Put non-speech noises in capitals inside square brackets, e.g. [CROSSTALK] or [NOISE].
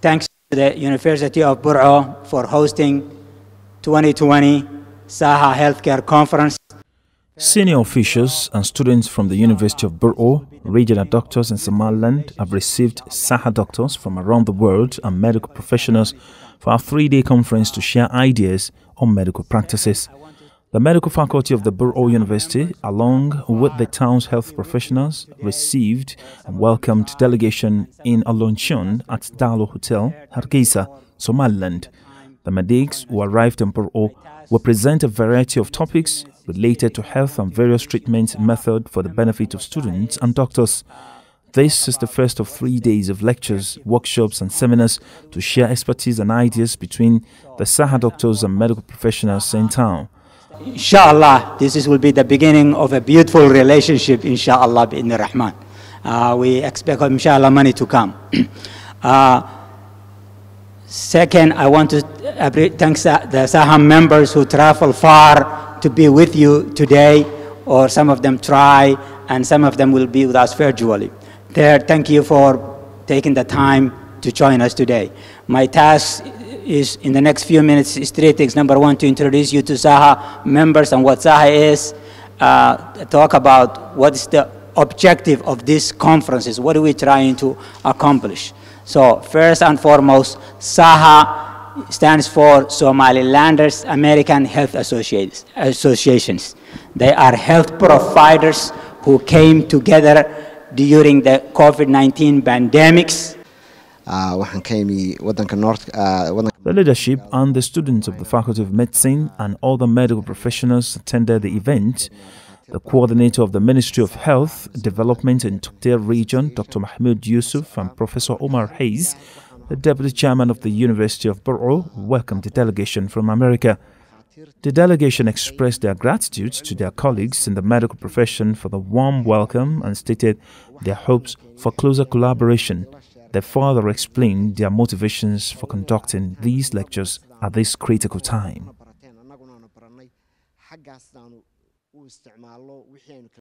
Thanks to the University of Bur'o for hosting 2020 Saha Healthcare Conference. Senior officials and students from the University of Bur'o, regional doctors in Somaliland have received Saha doctors from around the world and medical professionals for a three-day conference to share ideas on medical practices. The medical faculty of the Bur'o University, along with the town's health professionals, received and welcomed delegation in a luncheon at Dalo Hotel, Hargeisa, Somaliland. The medics who arrived in Bur'o will present a variety of topics related to health and various treatment methods for the benefit of students and doctors. This is the first of three days of lectures, workshops, and seminars to share expertise and ideas between the Saha doctors and medical professionals in town. Inshallah, this is, will be the beginning of a beautiful relationship, inshallah, in the Rahman. Uh, we expect, inshallah, money to come. [CLEARS THROAT] uh, second, I want to thank the Saham members who travel far to be with you today, or some of them try, and some of them will be with us virtually. Third, thank you for taking the time to join us today. My task is in the next few minutes three things. Number one, to introduce you to Saha members and what Saha is. Uh, talk about what is the objective of these conferences. What are we trying to accomplish? So first and foremost, Saha stands for Somalilanders American Health Associations. They are health providers who came together during the COVID-19 pandemics. The leadership and the students of the Faculty of Medicine and other medical professionals attended the event. The coordinator of the Ministry of Health, Development in Togdheer region, Dr. Mahmoud Yusuf, and Professor Omar Hayes, the deputy chairman of the University of Bur'o, welcomed the delegation from America. The delegation expressed their gratitude to their colleagues in the medical profession for the warm welcome and stated their hopes for closer collaboration. They further explained their motivations for conducting these lectures at this critical time.